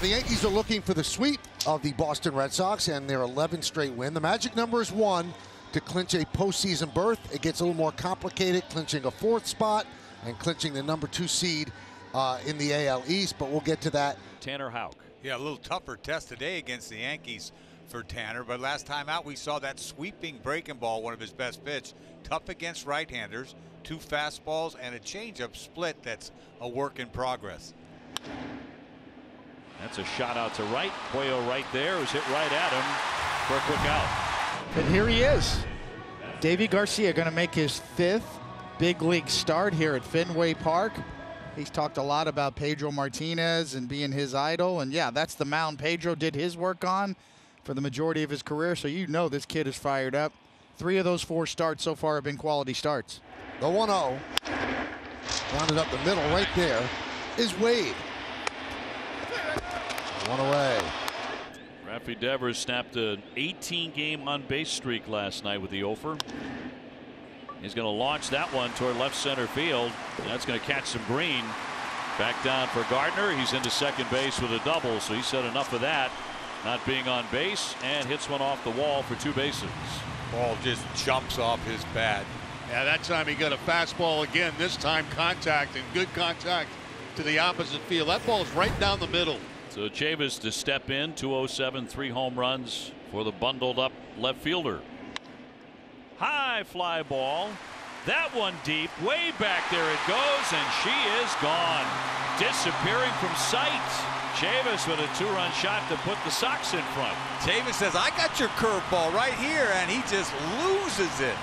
the Yankees are looking for the sweep of the Boston Red Sox and their 11th straight win. The magic number is one to clinch a postseason berth. It gets a little more complicated, clinching a fourth spot and clinching the number two seed uh, in the AL East, but we'll get to that. Tanner Houck. Yeah, a little tougher test today against the Yankees for Tanner, but last time out we saw that sweeping breaking ball, one of his best pitch. Tough against right-handers, two fastballs and a changeup split that's a work in progress. That's a shot out to right. Puello right there was hit right at him for a quick out. And here he is. Deivi Garcia going to make his fifth big league start here at Fenway Park. He's talked a lot about Pedro Martinez and being his idol. And yeah, that's the mound Pedro did his work on for the majority of his career. So you know this kid is fired up. Three of those four starts so far have been quality starts. The 1 0. Rounded up the middle right there is Wade. One away. Rafi Devers snapped an 18 game on base streak last night with the Ofer. He's going to launch that one toward left center field. That's going to catch some green. Back down for Gardner. He's into second base with a double, so he said enough of that. Not being on base and hits one off the wall for two bases. Ball just jumps off his bat. Yeah, that time he got a fastball again. This time contact and good contact to the opposite field. That ball's right down the middle. So Chavis to step in 207 three home runs for the bundled up left fielder. High fly ball. That one deep way back there it goes and she is gone disappearing from sight. Chavis with a two-run shot to put the Sox in front. Chavis says I got your curveball right here and he just loses it.